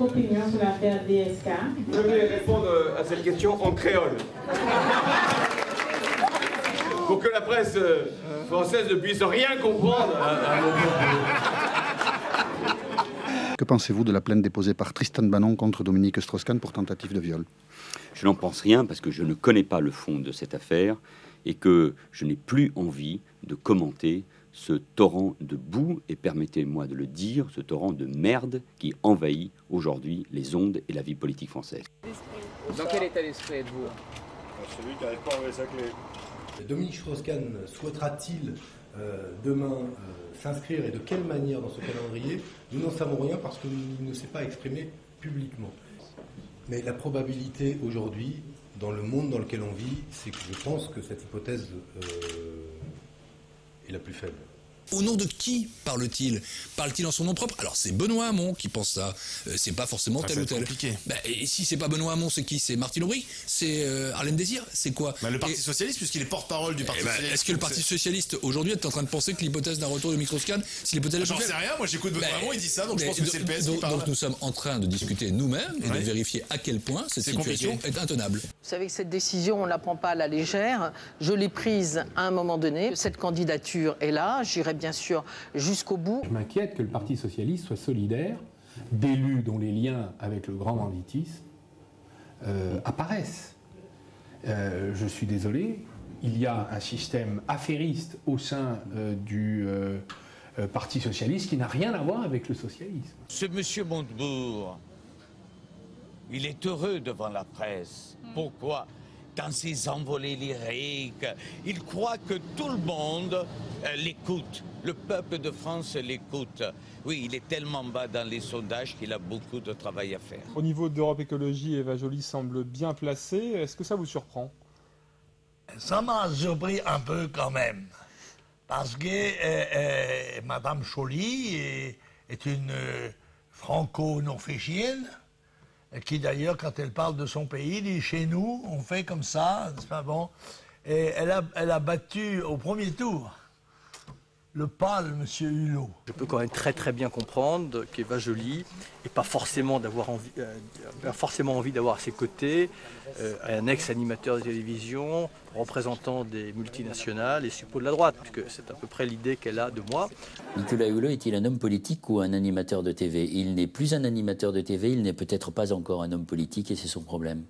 opinion sur l'affaire DSK Je vais répondre à cette question en créole. Pour que la presse euh, française ne puisse rien comprendre mon propos. Que pensez-vous de la plainte déposée par Tristan Bannon contre Dominique Strauss-Kahn pour tentative de viol? Je n'en pense rien parce que je ne connais pas le fond de cette affaire et que je n'ai plus envie de commenter ce torrent de boue et permettez-moi de le dire, ce torrent de merde qui envahit aujourd'hui les ondes et la vie politique française. Dans quel état d'esprit êtes-vous? Celui qui n'arrive pas à enlever sa clé. Dominique Strauss-Kahn souhaitera-t-il euh, demain euh, s'inscrire et de quelle manière dans ce calendrier? Nous n'en savons rien parce qu'il ne s'est pas exprimé publiquement. Mais la probabilité aujourd'hui, dans le monde dans lequel on vit, c'est que je pense que cette hypothèse euh, la plus faible. Au nom de qui parle-t-il? Parle-t-il en son nom propre? Alors c'est Benoît Hamon qui pense ça. Euh, c'est pas forcément Ça tel ou tel. compliqué. Bah, et si c'est pas Benoît Hamon, c'est qui? C'est Martine Aubry C'est euh, Arlène Désir? C'est quoi? Bah, le Parti Et- Socialiste, puisqu'il est porte-parole du eh Parti ben, Socialiste. Est-ce que le Parti Socialiste aujourd'hui est en train de penser que l'hypothèse d'un retour de Microscan, si l'hypothèse est J'en sais rien, moi j'écoute Benoît Ben, Hamon, il dit ça, donc je pense que c'est le PS qui donc, parle. donc nous sommes en train de discuter nous-mêmes et Ouais. de vérifier à quel point cette situation compliqué. est intenable. Vous savez que cette décision, on ne la prend pas à la légère. Je l'ai prise à un moment donné. Cette candidature est là. J'irai bien sûr jusqu'au bout. Je m'inquiète que le Parti socialiste soit solidaire d'élus dont les liens avec le grand banditisme euh, apparaissent. Euh, je suis désolé, il y a un système affairiste au sein euh, du Parti socialiste qui n'a rien à voir avec le socialisme. Ce monsieur Montebourg, il est heureux devant la presse. Pourquoi? Dans ses envolées lyriques, il croit que tout le monde euh, l'écoute. Le peuple de France l'écoute. Oui, il est tellement bas dans les sondages qu'il a beaucoup de travail à faire. Au niveau d'Europe Écologie, Eva Joly semble bien placée. Est-ce que ça vous surprend? Ça m'a surpris un peu quand même. Parce que euh, euh, Madame Joly est, est une euh, franco-norvégienne, qui d'ailleurs, quand elle parle de son pays, dit chez nous, on fait comme ça, c'est pas bon. Et elle a, elle a battu au premier tour le pâle Monsieur Hulot. Je peux quand même très très bien comprendre qu'Eva Joly n'ait pas forcément, d'avoir envie, euh, pas forcément envie d'avoir à ses côtés euh, un ex-animateur de télévision, représentant des multinationales et suppôt de la droite, puisque c'est à peu près l'idée qu'elle a de moi. Nicolas Hulot est-il un homme politique ou un animateur de TV Il n'est plus un animateur de TV, il n'est peut-être pas encore un homme politique et c'est son problème.